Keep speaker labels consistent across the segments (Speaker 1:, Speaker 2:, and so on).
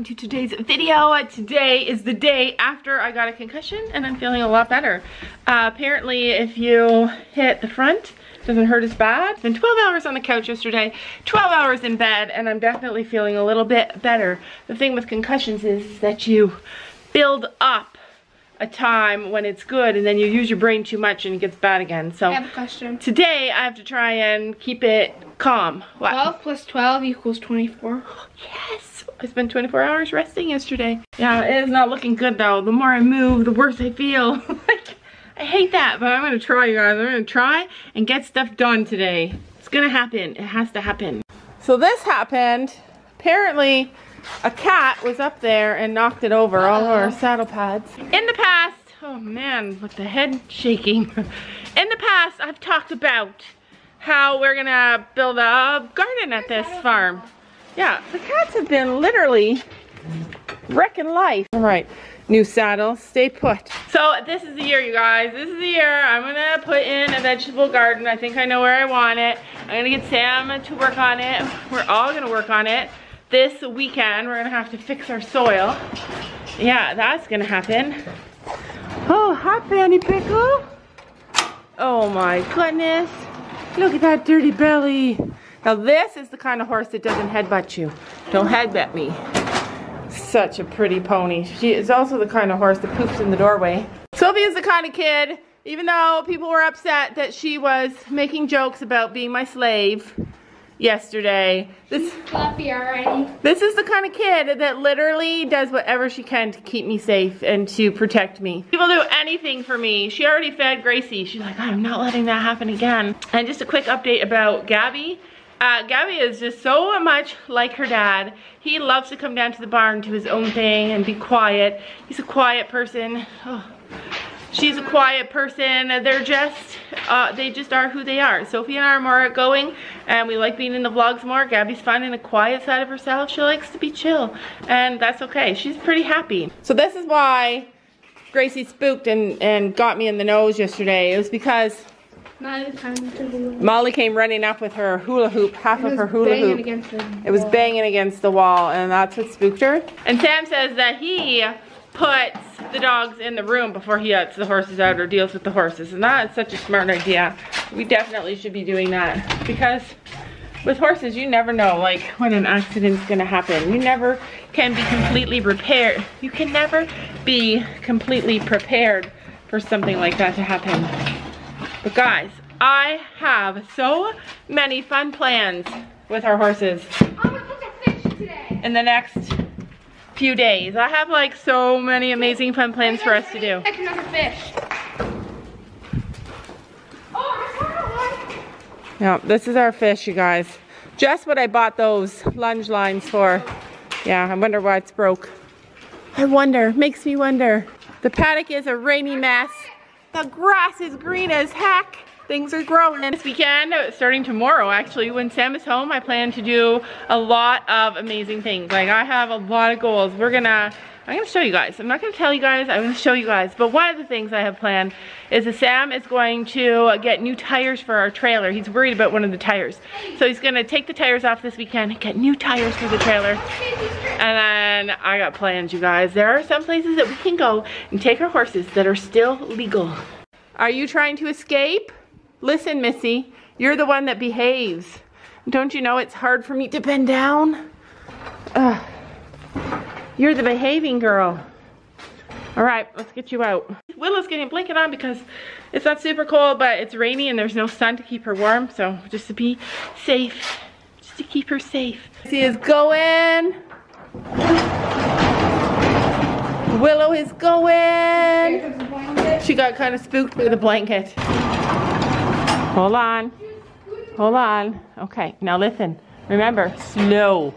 Speaker 1: Good morning guys, welcome to today's video. Today is the day after I got a concussion and I'm feeling a lot better. Uh, apparently if you hit the front, it doesn't hurt as bad. It's been 12 hours on the couch yesterday, 12 hours in bed, and I'm definitely feeling a little bit better. The thing with concussions is that you build up a time when it's good and then you use your brain too much and it gets bad again. So
Speaker 2: I have a question.
Speaker 1: today I have to try and keep it calm. What?
Speaker 2: 12 plus 12 equals 24.
Speaker 1: Yes, I spent 24 hours resting yesterday. Yeah, it is not looking good though. The more I move, the worse I feel. like, I hate that, but I'm gonna try, you guys. I'm gonna try and get stuff done today. It's gonna happen. It has to happen. So this happened. Apparently, a cat was up there and knocked it over, all of our saddle pads. In the past, oh man, with the head shaking. In the past, I've talked about how we're gonna build a garden at this farm. Yeah, the cats have been literally wrecking life. All right, new saddle, stay put. So this is the year, you guys. This is the year I'm gonna put in a vegetable garden. I think I know where I want it. I'm gonna get Sam to work on it. We're all gonna work on it. This weekend, we're gonna have to fix our soil. Yeah, that's gonna happen. Oh, hi, Fanny Pickle. Oh my goodness. Look at that dirty belly. Now this is the kind of horse that doesn't headbutt you. Don't headbutt me. Such a pretty pony. She is also the kind of horse that poops in the doorway. Sylvia is the kind of kid, even though people were upset that she was making jokes about being my slave yesterday. This
Speaker 2: Fluffy already.
Speaker 1: this is the kind of kid that literally does whatever she can to keep me safe and to protect me. She will do anything for me. She already fed Gracie. She's like, I'm not letting that happen again. And just a quick update about Gabby. Uh, Gabby is just so much like her dad. He loves to come down to the barn, do his own thing, and be quiet. He's a quiet person. Oh. She's a quiet person. They're just, uh, they just are who they are. Sophie and I are more outgoing and we like being in the vlogs more. Gabby's finding a quiet side of herself. She likes to be chill and that's okay. She's pretty happy. So this is why Gracie spooked and, and got me in the nose yesterday. It was because Molly came running up with her hula hoop, half of her hula hoop.
Speaker 2: the
Speaker 1: It was banging against the wall and that's what spooked her. And Sam says that he puts the dogs in the room before he lets the horses out or deals with the horses. And that is such a smart idea. We definitely should be doing that because with horses, you never know like when an accident's gonna happen. You never can be completely prepared. You can never be completely prepared for something like that to happen. But guys, I have so many fun plans with our horses
Speaker 2: I'm gonna cook a fish today.
Speaker 1: in the next few days. I have like so many amazing fun plans for us to do.
Speaker 2: Like another fish. Oh, I found one.
Speaker 1: Yeah, this is our fish, you guys. Just what I bought those lunge lines for. Yeah, I wonder why it's broke. I wonder, makes me wonder. The paddock is a rainy mess. The grass is green as heck. Things are growing. This weekend, starting tomorrow actually, when Sam is home, I plan to do a lot of amazing things. Like I have a lot of goals. We're gonna, I'm gonna show you guys. I'm not gonna tell you guys, I'm gonna show you guys. But one of the things I have planned is that Sam is going to get new tires for our trailer. He's worried about one of the tires. So he's gonna take the tires off this weekend, and get new tires for the trailer. And then I got plans, you guys. There are some places that we can go and take our horses that are still legal. Are you trying to escape? Listen, Missy, you're the one that behaves. Don't you know it's hard for me to bend down? Ugh. You're the behaving girl. All right, let's get you out. Willow's getting a blanket on because it's not super cold, but it's rainy and there's no sun to keep her warm. So just to be safe, just to keep her safe. She is going. Willow is going. She got kind of spooked by the blanket. Hold on. Hold on. Okay, now listen. Remember, slow.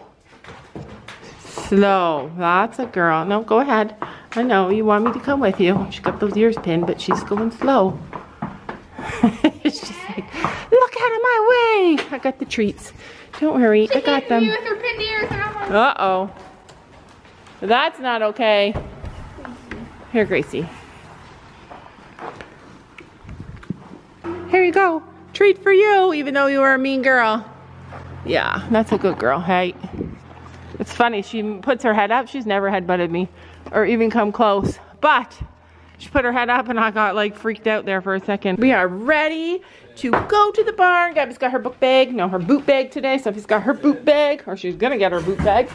Speaker 1: Slow. That's a girl. No, go ahead. I know you want me to come with you. She got those ears pinned, but she's going slow. she's like, look out of my way. I got the treats. Don't worry, I got them.
Speaker 2: with her pinned ears and I'm like,
Speaker 1: Uh-oh. That's not okay. Here, Gracie. Here you go. Treat for you, even though you were a mean girl. Yeah, that's a good girl, hey. It's funny, she puts her head up. She's never head butted me or even come close. But she put her head up and I got like freaked out there for a second. We are ready to go to the barn. Gabby's got her book bag, no, her boot bag today. Sophie's got her boot bag, or she's gonna get her boot bag.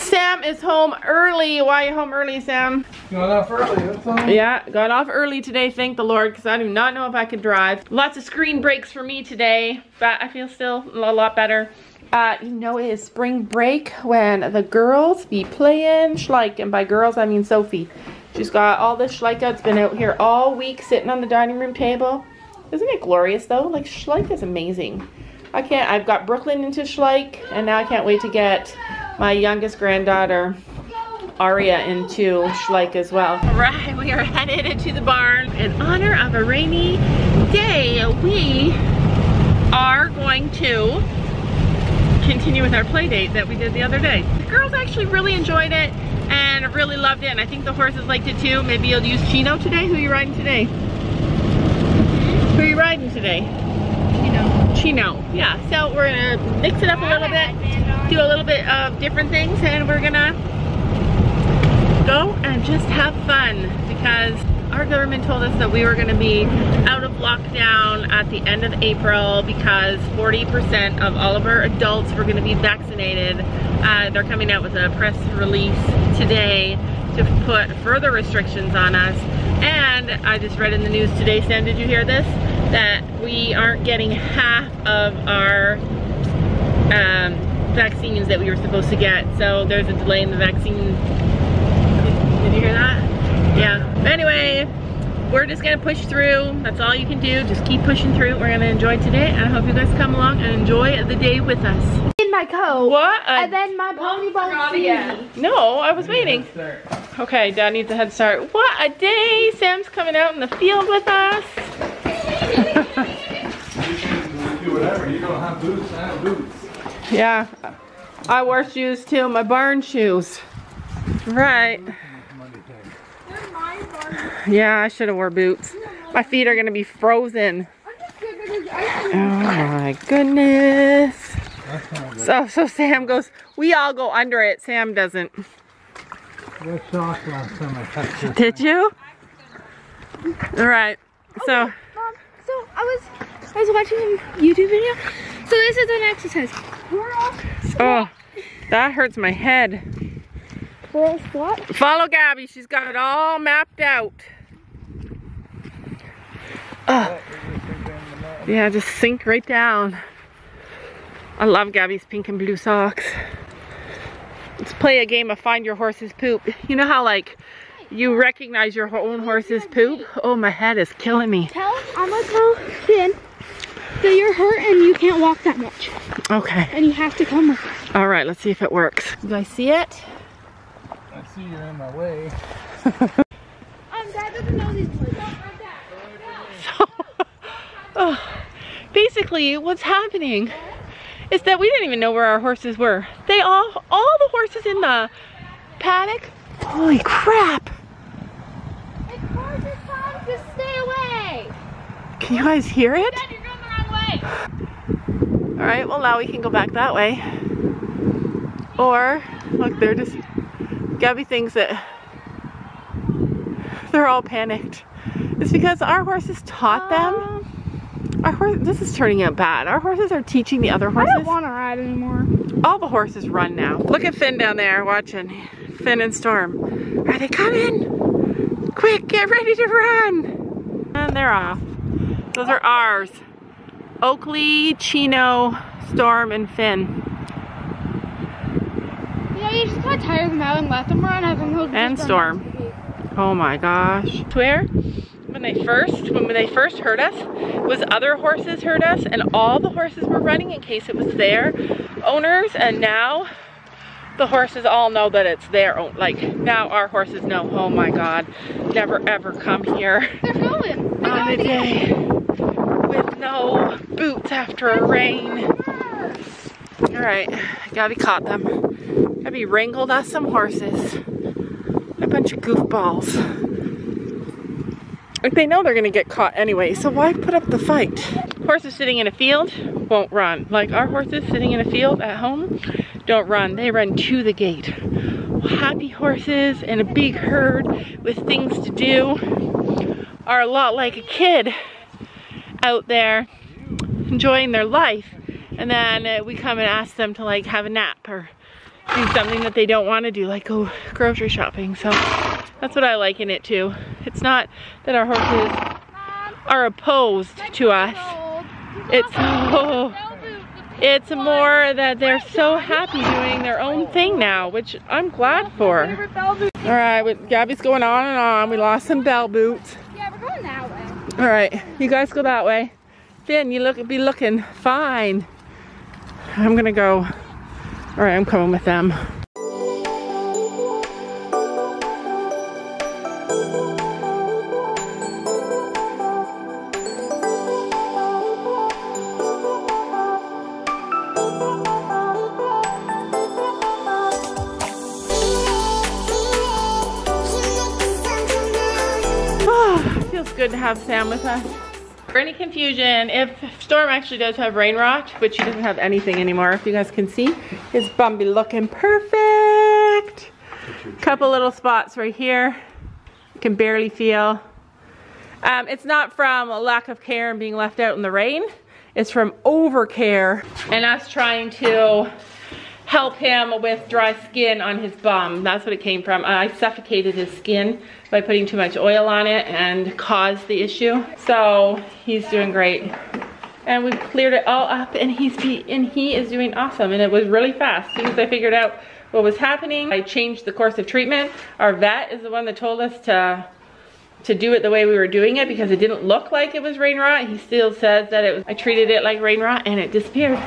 Speaker 1: Sam is home early. Why are you home early, Sam?
Speaker 3: Got off early, that's all.
Speaker 1: Yeah, got off early today, thank the Lord, because I do not know if I could drive. Lots of screen breaks for me today, but I feel still a lot better. Uh, you know it is spring break when the girls be playing Schleich, and by girls I mean Sophie. She's got all this Schleich. It's been out here all week sitting on the dining room table. Isn't it glorious though? Like Schleich is amazing. I can't, I've got Brooklyn into Schleich, and now I can't wait to get my youngest granddaughter Aria into Schleich as well. All right, we are headed into the barn. In honor of a rainy day, we are going to continue with our play date that we did the other day. The girls actually really enjoyed it and really loved it, and I think the horses liked it too. Maybe you'll use Chino today. Who are you riding today? Who are you riding today?
Speaker 2: Chino.
Speaker 1: Chino. Yeah, so we're gonna mix it up a little bit, do a little bit of different things, and we're gonna go and just have fun because our government told us that we were gonna be out of lockdown at the end of April because 40% of all of our adults were gonna be vaccinated. Uh, they're coming out with a press release today to put further restrictions on us. And I just read in the news today, Sam, did you hear this? That we aren't getting half of our um, vaccines that we were supposed to get. So there's a delay in the vaccine. Did, did you hear that? Yeah. Anyway, we're just gonna push through. That's all you can do. Just keep pushing through. We're gonna enjoy today, and I hope you guys come along and enjoy the day with us.
Speaker 2: In my coat.
Speaker 1: What?
Speaker 2: And then my pony bone again.
Speaker 1: no, I was waiting. Okay, Dad needs a head start. What a day! Sam's coming out in the field with us.
Speaker 3: you Do whatever, you don't have boots, I have boots.
Speaker 1: Yeah, I wore shoes too, my barn shoes. Right. Yeah, I should have wore boots. My feet are gonna be frozen. Oh my goodness. So, so Sam goes, we all go under it. Sam doesn't. Did you? All right. So,
Speaker 2: Mom, so I was I was watching a YouTube video. So this is an exercise.
Speaker 1: Oh, that hurts my head. Follow Gabby. She's got it all mapped out. Ugh. Yeah, just sink right down. I love Gabby's pink and blue socks. Let's play a game of find your horse's poop. You know how like you recognize your own horse's poop? Oh, my head is killing me.
Speaker 2: Tell I'm gonna that you're hurt and you can't walk that much.
Speaker 1: Okay.
Speaker 2: And you have to come with us.
Speaker 1: All right, let's see if it works. You guys see it?
Speaker 3: I see you're in my way.
Speaker 2: Um, Dad doesn't know these places.
Speaker 1: Oh, basically, what's happening is that we didn't even know where our horses were. They all, all the horses in the paddock. Holy crap!
Speaker 2: It's hard to. Just stay away.
Speaker 1: Can you guys hear it?
Speaker 2: Way.
Speaker 1: All right, well now we can go back that way. Or, look, they're just, Gabby thinks that they're all panicked. It's because our horses taught them. Our horse, this is turning out bad. Our horses are teaching the other horses.
Speaker 2: I don't want to ride anymore.
Speaker 1: All the horses run now. Look at Finn down there watching. Finn and Storm. Are they coming? Quick, get ready to run. And they're off. Those are ours. Oakley, Chino, Storm, and Finn.
Speaker 2: Yeah, you just gotta tire them out and let them run. They'll
Speaker 1: And Storm.
Speaker 2: next to me.
Speaker 1: Oh my gosh. Swear, when they first, when they first heard us, was other horses heard us and all the horses were running in case it was their owners and now the horses all know that it's their own. Like now our horses know, oh my God, never ever come here
Speaker 2: They're going. They're
Speaker 1: on a day with no boots after a rain. All right, Gabby caught them. Gabby wrangled us some horses. A bunch of goofballs. Like they know they're gonna get caught anyway, so why put up the fight? Horses sitting in a field won't run. Like our horses sitting in a field at home don't run, they run to the gate. Happy horses in a big herd with things to do are a lot like a kid out there enjoying their life. And then uh, we come and ask them to like have a nap or do something that they don't want to do, like go grocery shopping. So that's what I liken it to. It's not that our horses are opposed to us. It's oh, it's more that they're so happy doing their own thing now, which I'm glad for. All right, with Gabby's going on and on. We lost some bell boots.
Speaker 2: Yeah, we're going that way.
Speaker 1: All right, you guys go that way. Finn, you look be looking fine. I'm gonna go. All right, I'm coming with them. Feels good to have Sam with us. For any confusion, if Storm actually does have rain rot, which he doesn't have anything anymore, if you guys can see, his bum be looking perfect. Couple little spots right here. You can barely feel. Um, it's not from a lack of care and being left out in the rain. It's from overcare and us trying to help him with dry skin on his bum. That's what it came from. I suffocated his skin by putting too much oil on it and caused the issue. So he's doing great. And we've cleared it all up and he's be, and he is doing awesome. And it was really fast. As soon as I figured out what was happening, I changed the course of treatment. Our vet is the one that told us to to do it the way we were doing it because it didn't look like it was rain rot. He still says that it was, I treated it like rain rot and it disappeared.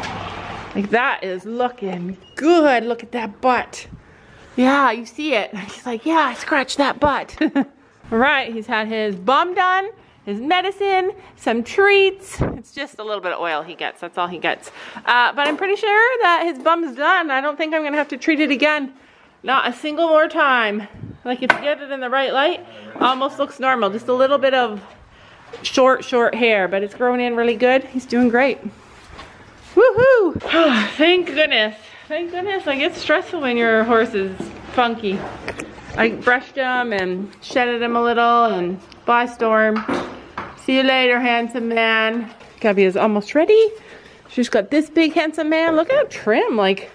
Speaker 1: Like that is looking good. Look at that butt. Yeah, you see it. He's like, yeah, I scratched that butt. All right, he's had his bum done, his medicine, some treats. It's just a little bit of oil he gets. That's all he gets. Uh, but I'm pretty sure that his bum's done. I don't think I'm gonna have to treat it again. Not a single more time. Like if you get it in the right light, almost looks normal. Just a little bit of short, short hair, but it's growing in really good. He's doing great. Woohoo! Thank goodness. Thank goodness. Like it's stressful when your horse is funky. I brushed him and shedded him a little and bye storm. See you later, handsome man. Gabby is almost ready. She's got this big handsome man. Look how trim. Like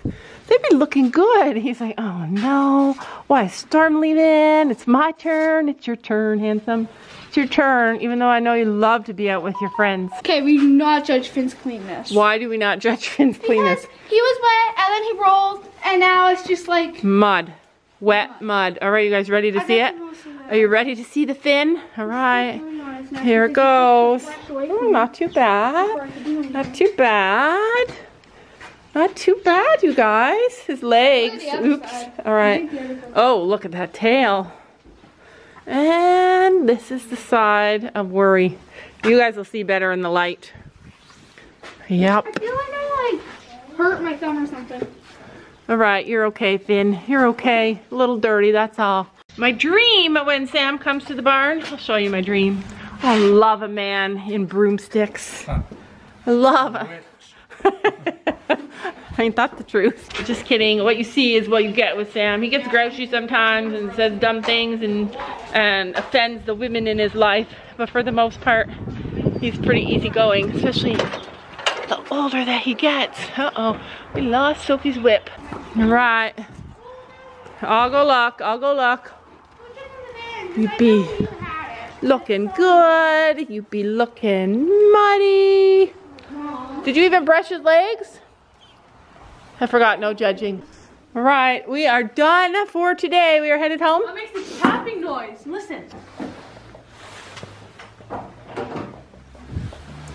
Speaker 1: they'd be looking good. He's like, oh no. Why is Storm leaving? It's my turn. It's your turn, handsome. Your turn, even though I know you love to be out with your friends.
Speaker 2: Okay, we do not judge Finn's cleanness.
Speaker 1: Why do we not judge Finn's cleanness?
Speaker 2: Because he was wet and then he rolled and now it's just like
Speaker 1: Mud. Wet mud. All right, you guys ready to
Speaker 2: I
Speaker 1: see it?
Speaker 2: you won't see that.
Speaker 1: Are you ready to see the fin? All right.
Speaker 2: Really nice. Now
Speaker 1: Here it goes.
Speaker 2: take the away
Speaker 1: Oh, not too bad.
Speaker 2: I can do anything.
Speaker 1: Not too bad. Not too bad, you guys. His legs. Oops. All right.
Speaker 2: The other side.
Speaker 1: Oh, look at that tail. And this is the side of worry. You guys will see better in the light. Yep.
Speaker 2: I feel like I like hurt my thumb or something.
Speaker 1: All right, you're okay, Finn. You're okay. A little dirty, that's all. My dream when Sam comes to the barn, I'll show you my dream. I love a man in broomsticks. I love Ain't that the truth? Just kidding. What you see is what you get with Sam. He gets grouchy sometimes and says dumb things and and offends the women in his life. But for the most part, he's pretty easygoing, especially the older that he gets. Uh-oh, we lost Sophie's whip. All right. I'll go luck, I'll go luck. You'd be looking good. You'd be looking muddy. Did you even brush his legs? I forgot, no judging. All right, we are done for today. We are headed home.
Speaker 2: What makes this tapping noise? Listen.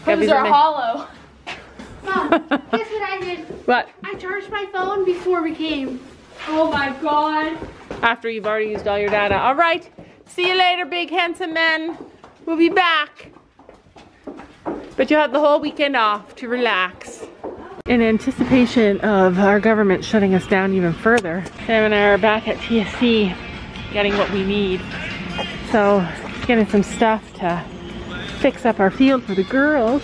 Speaker 1: Gabby's
Speaker 2: Those are hollow. Mom, guess what I did?
Speaker 1: What?
Speaker 2: I charged my phone before we came. Oh my god.
Speaker 1: After you've already used all your data. All right, see you later, big handsome men. We'll be back. But you have the whole weekend off to relax. In anticipation of our government shutting us down even further, Sam and I are back at TSC getting what we need. So, getting some stuff to fix up our field for the girls.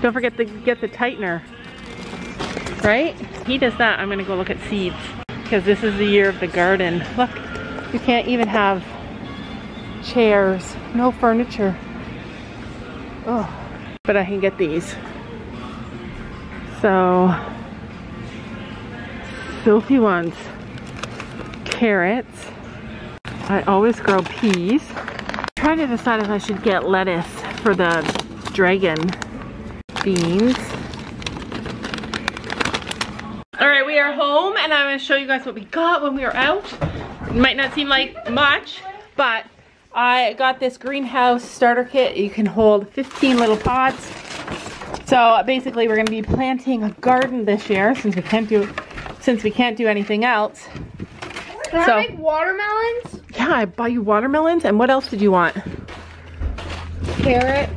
Speaker 1: Don't forget to get the tightener, right? he does that, I'm gonna go look at seeds. Because this is the year of the garden. Look, you can't even have chairs, no furniture. Oh, but I can get these. So, Sophie wants carrots. I always grow peas. I'm trying to decide if I should get lettuce for the dragon beans. All right, we are home and I'm gonna show you guys what we got when we were out. It might not seem like much, but I got this greenhouse starter kit. You can hold 15 little pots. So basically we're gonna be planting a garden this year since we can't do since we can't do anything else.
Speaker 2: Can
Speaker 1: So-
Speaker 2: I make watermelons?
Speaker 1: Yeah, I bought you watermelons and what else did you want?
Speaker 2: Carrot.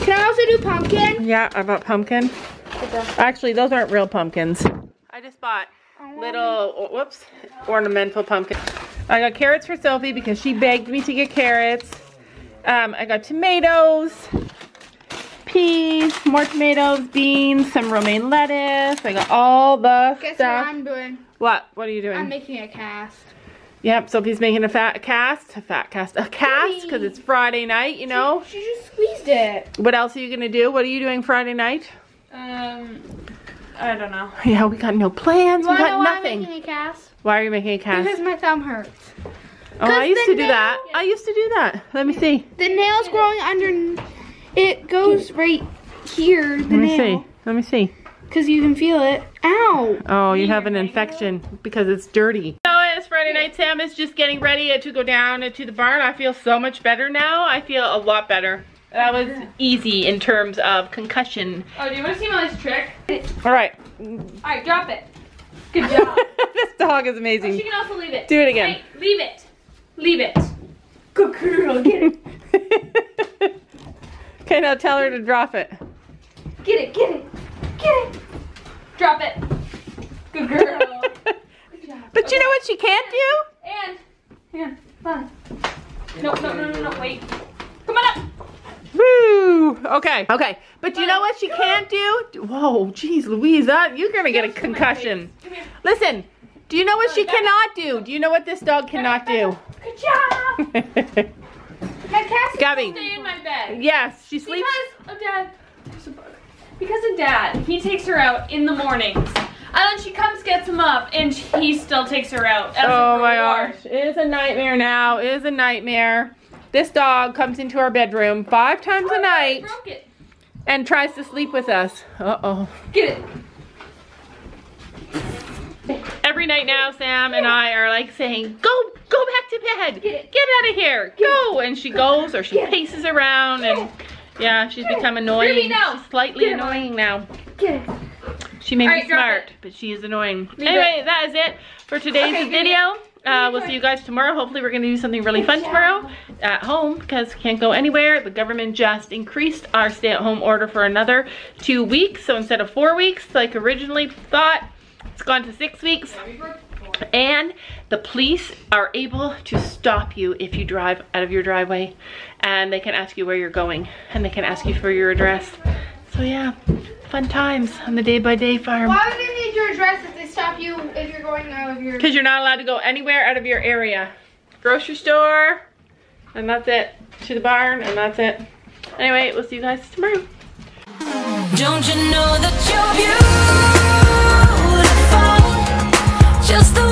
Speaker 2: Can I also do pumpkin?
Speaker 1: Yeah, I bought pumpkin. Actually, those aren't real pumpkins. I just bought little, whoops, ornamental pumpkin. I got carrots for Sophie because she begged me to get carrots. Um, I got tomatoes, peas, more tomatoes, beans, some romaine lettuce. I got all the
Speaker 2: Guess
Speaker 1: stuff.
Speaker 2: what I'm doing?
Speaker 1: What? What are you doing?
Speaker 2: I'm making a cast.
Speaker 1: Yep, Sophie's making a fat cast, a fat cast, a cast because it's Friday night, you know.
Speaker 2: She just squeezed it.
Speaker 1: What else are you gonna do? What are you doing Friday night?
Speaker 4: Um, I don't know.
Speaker 1: Yeah, we got no plans.
Speaker 2: You
Speaker 1: We got nothing.
Speaker 2: making a cast?
Speaker 1: Why are you making a cast?
Speaker 2: Because my thumb hurts.
Speaker 1: oh, I used to do that.
Speaker 2: nail-
Speaker 1: I used to do that. Let me see.
Speaker 2: The nail's growing under. It goes right here. The
Speaker 1: Let me
Speaker 2: nail.
Speaker 1: see. Let me see.
Speaker 2: Because you can feel it. Ow.
Speaker 1: Oh, you have an infection because it's dirty. So it's Friday night. Sam is just getting ready to go down to the barn. I feel so much better now. I feel a lot better. That was easy in terms of concussion.
Speaker 4: Oh, do you want to see my last trick?
Speaker 1: All right.
Speaker 4: Alright, drop it. Good job.
Speaker 1: this dog is amazing.
Speaker 4: she
Speaker 1: amazing.
Speaker 4: can also leave it.
Speaker 1: Do it again.
Speaker 4: Wait, leave it. Leave it. Good girl, get it.
Speaker 1: okay, now tell her to drop it.
Speaker 4: Get it, get it. Get it. Drop it. Good girl. Good job.
Speaker 1: But you know what she can't do?
Speaker 4: And, hang on, fine. No, no, no, no, no, wait. Come on up.
Speaker 1: Woo! Okay, okay. But you know what she can't do? Whoa, geez, Louise, that, you're gonna get a concussion. Listen, do you know what she cannot do? Do you know what this dog cannot do?
Speaker 4: Good job.
Speaker 2: My cast is
Speaker 1: Gabby.
Speaker 4: Stay in my bed.
Speaker 1: Yes, she sleeps.
Speaker 4: Because of dad. There's a bug. Because of dad, he takes her out in the mornings. And then she comes, gets him up, and he still takes her out.
Speaker 1: Oh my gosh, it is a nightmare now. It is a nightmare. This dog comes into our bedroom five times a
Speaker 4: oh,
Speaker 1: night and tries to sleep with us. Uh-oh.
Speaker 4: Get it.
Speaker 1: Every night now, Sam and I are like saying, go, go back to bed.
Speaker 4: Get.
Speaker 1: Get out of here. Go. And she goes or she paces around and yeah, she's become annoying.
Speaker 4: Ruby, no.
Speaker 1: She's slightly
Speaker 4: Get
Speaker 1: annoying now.
Speaker 2: Get.
Speaker 1: She may
Speaker 4: All
Speaker 1: be smart, but she is annoying.
Speaker 4: Leave
Speaker 1: anyway, that is it for today's
Speaker 4: Okay,
Speaker 1: video. Uh, we'll see you guys tomorrow. Hopefully we're going to do something really fun tomorrow at home because we can't go anywhere. The government just increased our stay-at-home order for another two weeks. So instead of four weeks, like originally thought, it's gone to six weeks. And the police are able to stop you if you drive out of your driveway. And they can ask you where you're going. And they can ask you for your address. So yeah, fun times on the day-by-day farm.
Speaker 2: Why would they need your address if they stop you if you're going out of your...
Speaker 1: Because you're not allowed to go anywhere out of your area. Grocery store, and that's it. To the barn, and that's it. Anyway, we'll see you guys tomorrow.
Speaker 5: Don't you know that you're beautiful? just the